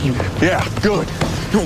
him. Yeah, good.